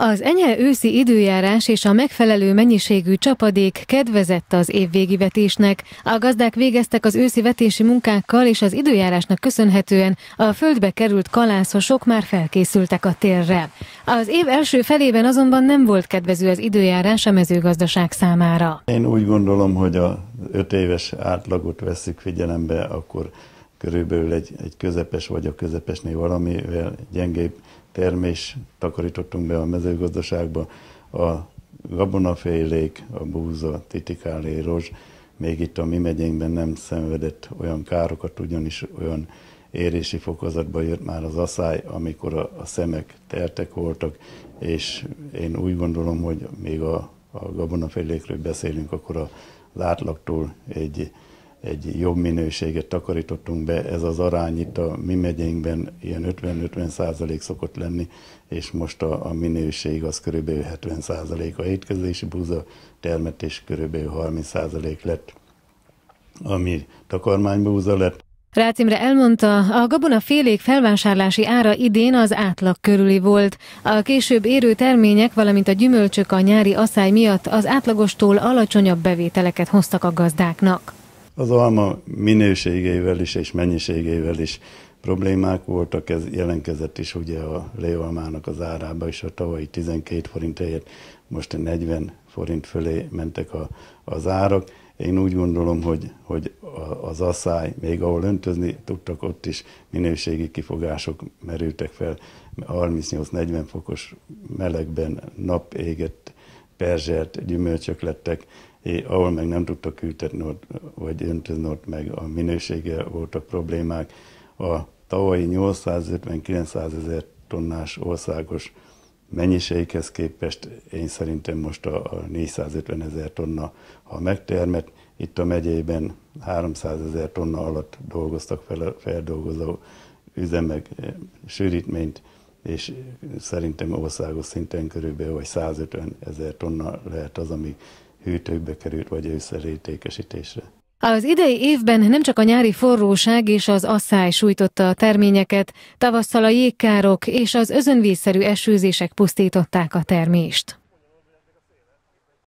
Az enyhe őszi időjárás és a megfelelő mennyiségű csapadék kedvezett az évvégi vetésnek. A gazdák végeztek az őszi vetési munkákkal, és az időjárásnak köszönhetően a földbe került kalászosok már felkészültek a térre. Az év első felében azonban nem volt kedvező az időjárás a mezőgazdaság számára. Én úgy gondolom, hogy a öt éves átlagot veszik figyelembe, akkor körülbelül egy, egy közepes vagy a közepesnél valamivel gyengébb termés takarítottunk be a mezőgazdaságba. A gabonafélék, a búza, titikálé, rozs, még itt a mi megyénkben nem szenvedett olyan károkat, ugyanis olyan érési fokozatba jött már az asszály, amikor a, a szemek tertek voltak, és én úgy gondolom, hogy még a, a gabonafélékről beszélünk, akkor az átlagtól egy egy jobb minőséget takarítottunk be. Ez az arány itt a mi megyénkben ilyen 50-50 százalék szokott lenni, és most a, a minőség az körülbelül 70 százalék. A étkezési búza termetés körülbelül 30 százalék lett, ami takarmánybúza lett. Rácz Imre elmondta, a gabona félék felvásárlási ára idén az átlag körüli volt. A később érő termények, valamint a gyümölcsök a nyári asszály miatt az átlagostól alacsonyabb bevételeket hoztak a gazdáknak. Az alma minőségével is és mennyiségével is problémák voltak, ez jelenkezett is ugye a léalmának az árába is a tavalyi 12 forint helyett most 40 forint fölé mentek a, az árak. Én úgy gondolom, hogy, hogy az asszály, még ahol öntözni tudtak, ott is minőségi kifogások merültek fel. 38-40 fokos melegben nap égett perzselt gyümölcsök lettek, ahol meg nem tudtak ültetni ott, vagy öntözni ott meg a minősége voltak problémák. A tavalyi 850-900 ezer tonnás országos mennyiséghez képest én szerintem most a, 450 ezer tonna a megtermet. Itt a megyében 300 ezer tonna alatt dolgoztak fel a feldolgozó üzemek sűrítményt, és szerintem országos szinten körülbelül vagy 150 ezer tonna lehet az, ami hűtőkbe került, vagy őszerétékesítésre. Az idei évben nem csak a nyári forróság és az asszály sújtotta a terményeket, tavasszal a jégkárok és az özönvízszerű esőzések pusztították a termést.